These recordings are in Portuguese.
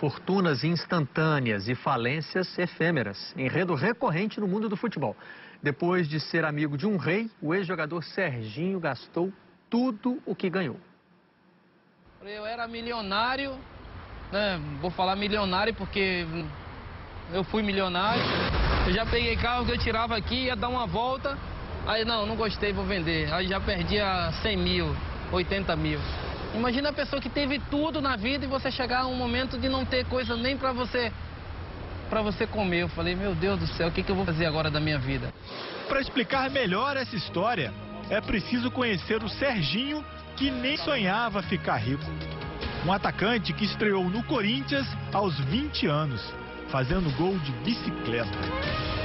Fortunas instantâneas e falências efêmeras. Enredo recorrente no mundo do futebol. Depois de ser amigo de um rei, o ex-jogador Serginho gastou tudo o que ganhou. Eu era milionário, né? Vou falar milionário porque eu fui milionário. Eu já peguei carro que eu tirava aqui, ia dar uma volta. Aí não, não gostei, vou vender. Aí já perdia 100 mil, 80 mil. Imagina a pessoa que teve tudo na vida e você chegar a um momento de não ter coisa nem para você para você comer. Eu falei, meu Deus do céu, o que, que eu vou fazer agora da minha vida? Para explicar melhor essa história, é preciso conhecer o Serginho, que nem sonhava ficar rico. Um atacante que estreou no Corinthians aos 20 anos, fazendo gol de bicicleta.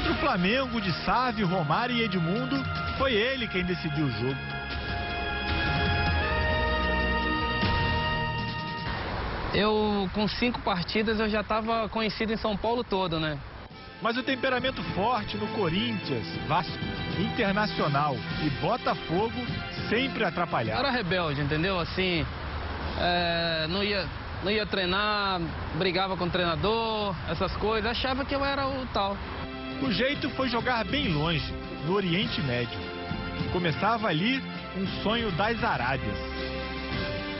Contra o Flamengo de Sávio, Romário e Edmundo, foi ele quem decidiu o jogo. Eu, com cinco partidas, eu já estava conhecido em São Paulo todo, né? Mas o temperamento forte no Corinthians, Vasco, Internacional e Botafogo sempre atrapalhava. Era rebelde, entendeu? Assim, é, não, ia, não ia treinar, brigava com o treinador, essas coisas. Achava que eu era o tal. O jeito foi jogar bem longe, no Oriente Médio. Começava ali um sonho das Arábias.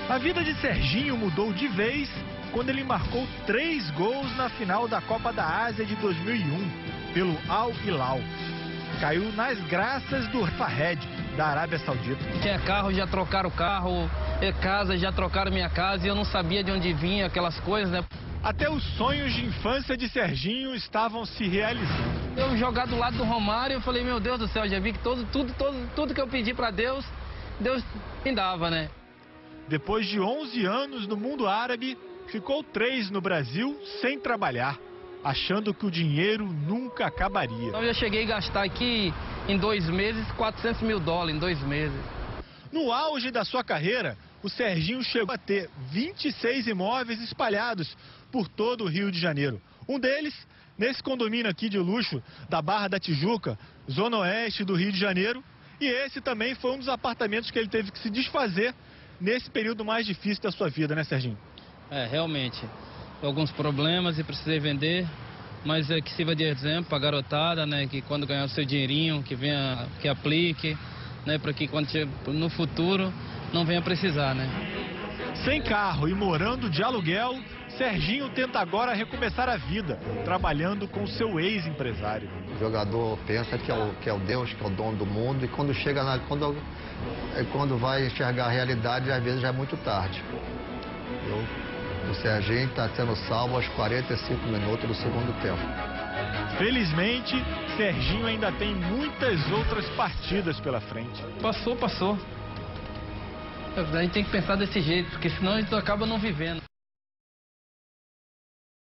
A vida de Serginho mudou de vez quando ele marcou três gols na final da Copa da Ásia de 2001 pelo Al Hilal. Caiu nas graças do Fahed, da Arábia Saudita. Tinha carro, já trocaram o carro, casa, já trocaram minha casa e eu não sabia de onde vinha aquelas coisas, né? Até os sonhos de infância de Serginho estavam se realizando. Eu jogar do lado do Romário, eu falei, meu Deus do céu, já vi que todo, tudo, todo, tudo que eu pedi para Deus, Deus me dava, né? Depois de 11 anos no mundo árabe, ficou três no Brasil sem trabalhar, achando que o dinheiro nunca acabaria. Então eu já cheguei a gastar aqui em dois meses 400 mil dólares em dois meses. No auge da sua carreira, o Serginho chegou a ter 26 imóveis espalhados por todo o Rio de Janeiro. Um deles, nesse condomínio aqui de luxo da Barra da Tijuca, zona oeste do Rio de Janeiro. E esse também foi um dos apartamentos que ele teve que se desfazer nesse período mais difícil da sua vida, né, Serginho? É, realmente. Alguns problemas e precisei vender, mas é que sirva de exemplo para a garotada, né? Que quando ganhar o seu dinheirinho, que venha, que aplique, né? Para que quando no futuro não venha precisar, né? Sem carro e morando de aluguel, Serginho tenta agora recomeçar a vida, trabalhando com seu ex-empresário. O jogador pensa que é, o, que é o Deus, que é o dono do mundo, e quando chega na. Quando, é quando vai enxergar a realidade, às vezes já é muito tarde. Eu, o Serginho está sendo salvo aos 45 minutos do segundo tempo. Felizmente, Serginho ainda tem muitas outras partidas pela frente. Passou, passou. A gente tem que pensar desse jeito, porque senão a gente acaba não vivendo.